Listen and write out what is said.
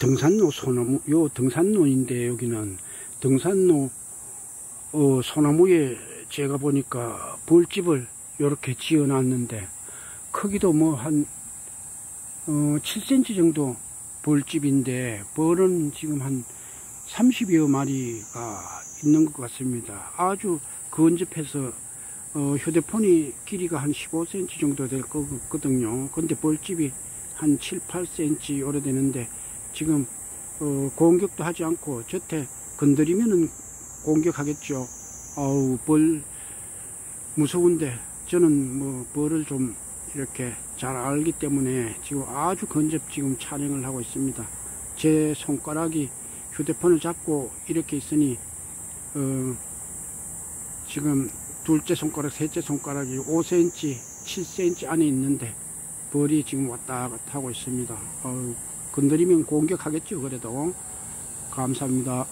등산로 소나무, 요 등산로인데 여기는 등산로 어, 소나무에 제가 보니까 벌집을 이렇게 지어 놨는데 크기도 뭐 한 어, 7cm 정도 벌집인데 벌은 지금 한 30여 마리가 있는 것 같습니다. 아주 근접해서 어, 휴대폰이 길이가 한 15cm 정도 될 거거든요. 근데 벌집이 한 7, 8cm 오래되는데 지금 어, 공격도 하지 않고 저태 건드리면은 공격하겠죠. 아우 벌 무서운데 저는 뭐 벌을 좀 이렇게 잘 알기 때문에 지금 아주 건접 지금 촬영을 하고 있습니다. 제 손가락이 휴대폰을 잡고 이렇게 있으니 어, 지금 둘째 손가락, 셋째 손가락이 5cm, 7cm 안에 있는데 벌이 지금 왔다 갔다 하고 있습니다. 어, 건드리면 공격하겠죠. 그래도 감사합니다.